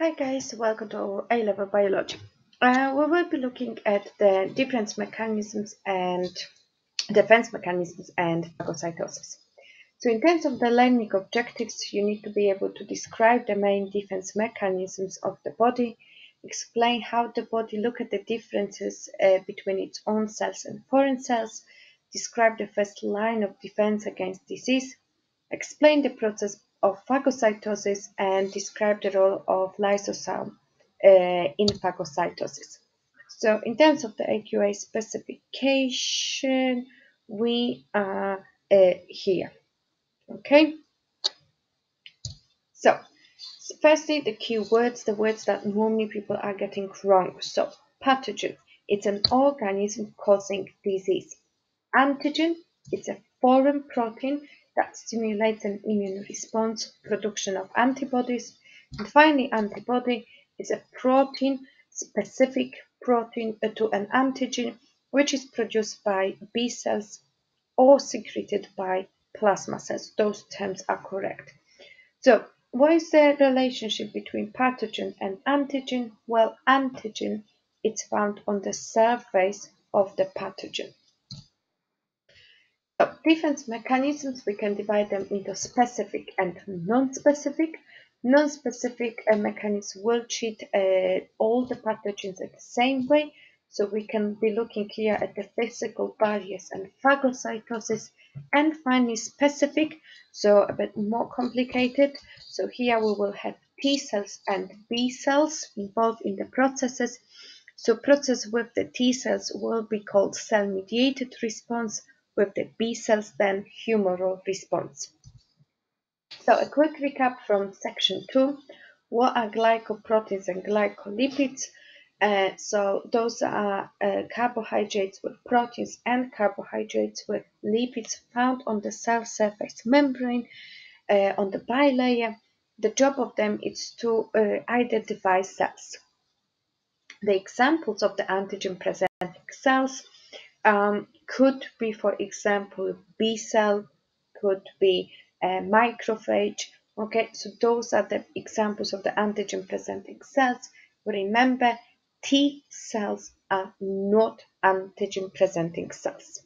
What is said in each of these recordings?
Hi guys, welcome to our A-Level Biology. Uh, we will be looking at the defense mechanisms and defense mechanisms and phagocytosis. So in terms of the learning objectives, you need to be able to describe the main defense mechanisms of the body, explain how the body look at the differences uh, between its own cells and foreign cells, describe the first line of defense against disease, explain the process of phagocytosis and describe the role of lysosome uh, in phagocytosis. So in terms of the AQA specification, we are uh, here. Okay. So firstly, the key words, the words that normally people are getting wrong. So pathogen, it's an organism causing disease. Antigen, it's a foreign protein that stimulates an immune response, production of antibodies. And finally, antibody is a protein, specific protein uh, to an antigen, which is produced by B cells or secreted by plasma cells. Those terms are correct. So, what is the relationship between pathogen and antigen? Well, antigen is found on the surface of the pathogen. So defense mechanisms, we can divide them into specific and non-specific. Non-specific uh, mechanisms will treat uh, all the pathogens in the same way. So we can be looking here at the physical barriers and phagocytosis. And finally specific, so a bit more complicated. So here we will have T cells and B cells involved in the processes. So process with the T cells will be called cell-mediated response with the B cells then humoral response. So a quick recap from section 2. What are glycoproteins and glycolipids? Uh, so those are uh, carbohydrates with proteins and carbohydrates with lipids found on the cell surface membrane uh, on the bilayer. The job of them is to uh, identify cells. The examples of the antigen presenting cells um, could be, for example, B cell, could be a macrophage. Okay, so those are the examples of the antigen presenting cells. Remember, T cells are not antigen presenting cells.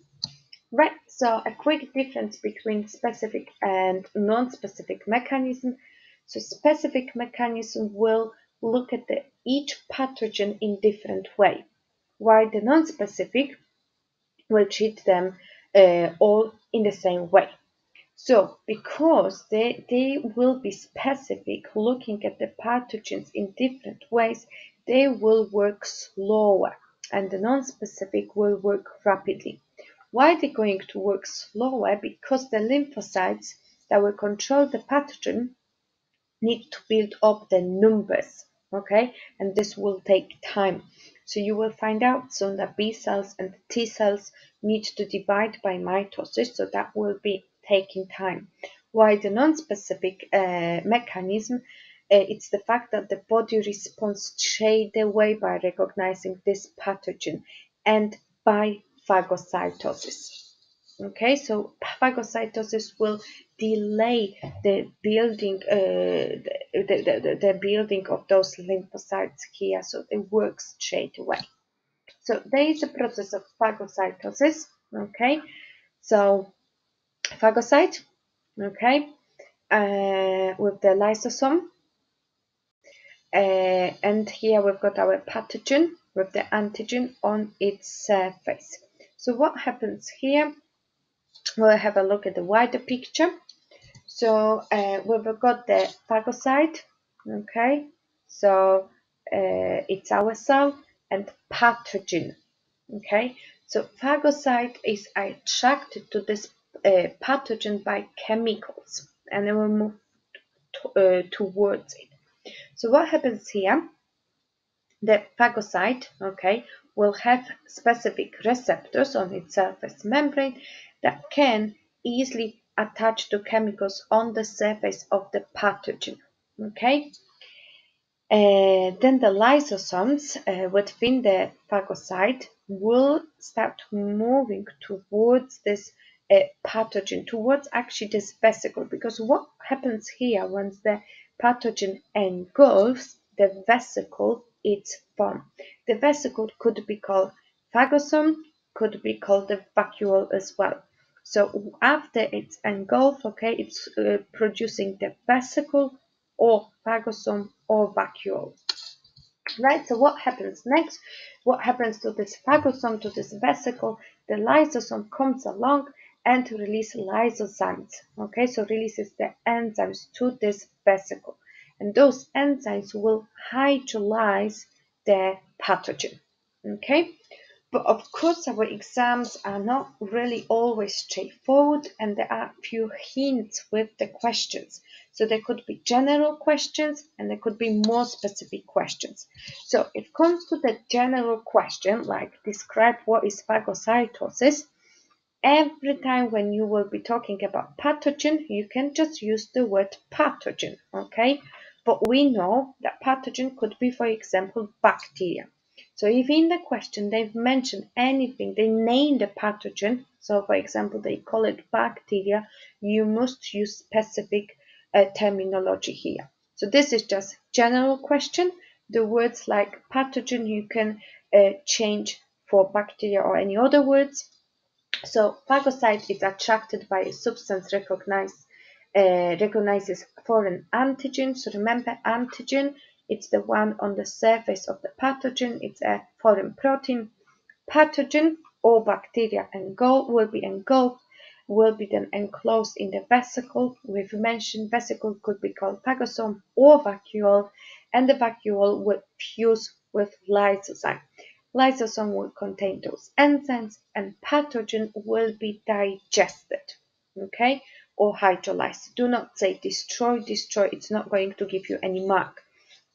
Right, so a quick difference between specific and non-specific mechanism. So specific mechanism will look at the, each pathogen in different way, while the non-specific will treat them uh, all in the same way. So, because they, they will be specific, looking at the pathogens in different ways, they will work slower and the non-specific will work rapidly. Why are they going to work slower? Because the lymphocytes that will control the pathogen need to build up the numbers, okay? And this will take time. So you will find out soon that B cells and T cells need to divide by mitosis, so that will be taking time. Why the non-specific uh, mechanism, uh, it's the fact that the body responds straight away by recognizing this pathogen and by phagocytosis. Okay, so phagocytosis will delay the building, uh, the, the, the, building of those lymphocytes here, so it works straight away. So there is a process of phagocytosis. Okay, so phagocyte. Okay, uh, with the lysosome, uh, and here we've got our pathogen with the antigen on its surface. So what happens here? We'll have a look at the wider picture. So uh, we've got the phagocyte, okay, so uh, it's our cell and pathogen, okay. So phagocyte is attracted to this uh, pathogen by chemicals and then we'll move to, uh, towards it. So what happens here? The phagocyte, okay, will have specific receptors on its surface membrane that can easily attach to chemicals on the surface of the pathogen. Okay. Uh, then the lysosomes uh, within the phagocyte will start moving towards this uh, pathogen, towards actually this vesicle. Because what happens here once the pathogen engulfs the vesicle it's from. The vesicle could be called phagosome, could be called the vacuole as well. So after it's engulfed, okay, it's uh, producing the vesicle or phagosome or vacuole. Right, so what happens next? What happens to this phagosome, to this vesicle? The lysosome comes along and to release lysozymes. Okay, so releases the enzymes to this vesicle. And those enzymes will hydrolyze the pathogen. Okay, but of course, our exams are not really always straightforward and there are a few hints with the questions. So there could be general questions and there could be more specific questions. So it comes to the general question, like describe what is phagocytosis. Every time when you will be talking about pathogen, you can just use the word pathogen, okay? But we know that pathogen could be, for example, bacteria. So if in the question they've mentioned anything, they name the pathogen, so for example, they call it bacteria, you must use specific uh, terminology here. So this is just general question. The words like pathogen you can uh, change for bacteria or any other words. So phagocyte is attracted by a substance recognized uh, recognizes foreign antigen. So remember antigen it's the one on the surface of the pathogen. It's a foreign protein. Pathogen or bacteria and engulf, will be engulfed, will be then enclosed in the vesicle. We've mentioned vesicle could be called phagosome or vacuole, and the vacuole will fuse with lysosome. Lysosome will contain those enzymes, and pathogen will be digested, okay, or hydrolyzed. Do not say destroy, destroy. It's not going to give you any mark.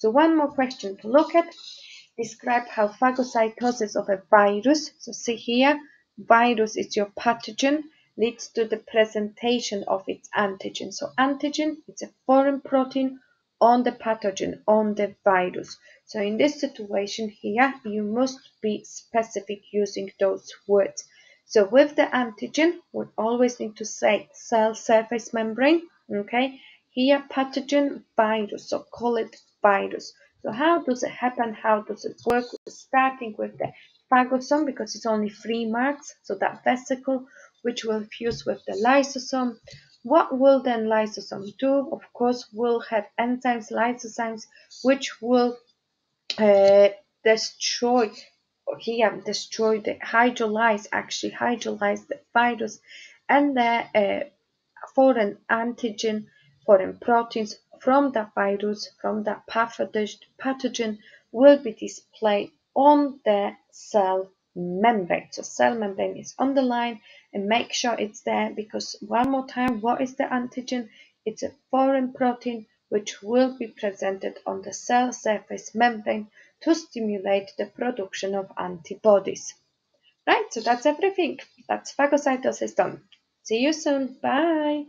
So one more question to look at. Describe how phagocytosis of a virus, so see here, virus is your pathogen, leads to the presentation of its antigen. So antigen, it's a foreign protein on the pathogen, on the virus. So in this situation here, you must be specific using those words. So with the antigen, we always need to say cell surface membrane, okay? Here, pathogen, virus, so call it virus. So how does it happen? How does it work? Starting with the phagosome because it's only three marks. So that vesicle which will fuse with the lysosome. What will then lysosome do? Of course, will have enzymes, lysozymes, which will uh, destroy here destroy the hydrolyze actually hydrolyze the virus and the uh, foreign antigen foreign proteins from the virus, from the pathogen, will be displayed on the cell membrane. So cell membrane is on the line and make sure it's there because one more time, what is the antigen? It's a foreign protein which will be presented on the cell surface membrane to stimulate the production of antibodies. Right, so that's everything. That's phagocytosis done. See you soon. Bye.